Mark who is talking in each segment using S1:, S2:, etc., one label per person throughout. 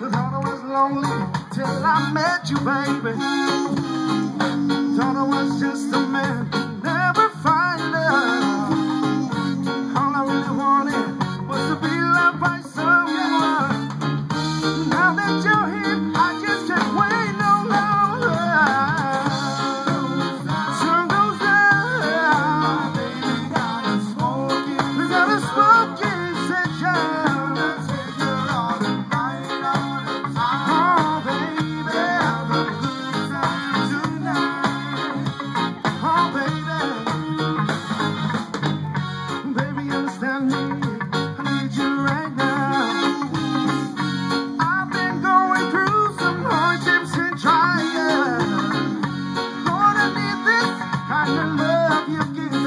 S1: Thought I was lonely till I met you, baby. Thought I was just a man. Yeah.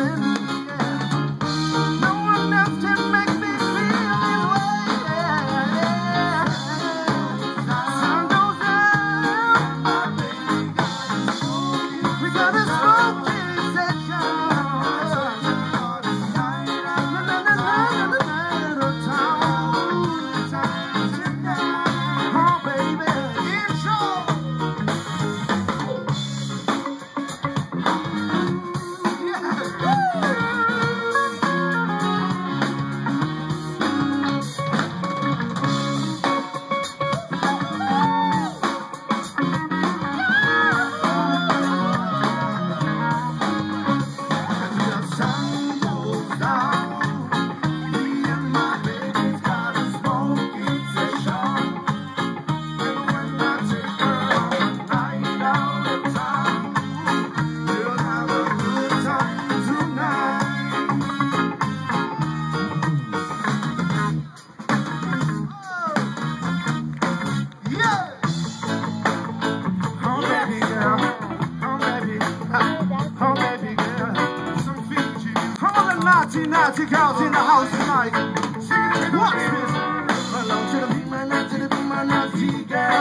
S1: 1990 girls in the house tonight. Watch this. Hello to the girl.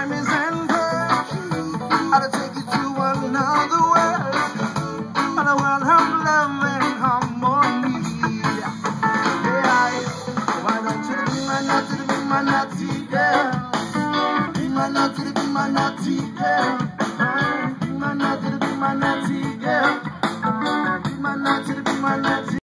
S1: Time is pearls. I'll take you to another world. And a world of love and harmony. Yeah, why don't you be my naughty, be my naughty girl? Be my naughty, be my naughty girl.